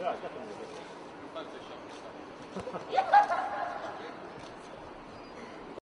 Yeah, definitely.